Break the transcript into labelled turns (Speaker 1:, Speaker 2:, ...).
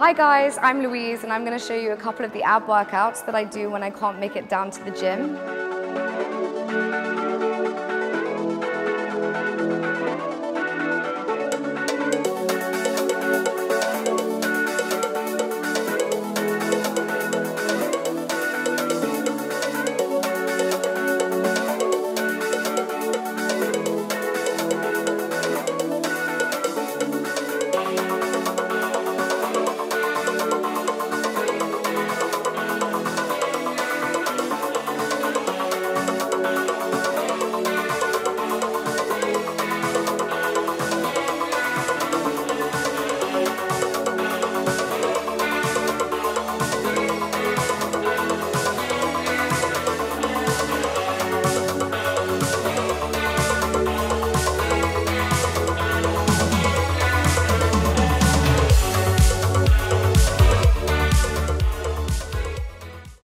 Speaker 1: Hi guys, I'm Louise and I'm going to show you a couple of the ab workouts that I do when I can't make it down to the gym.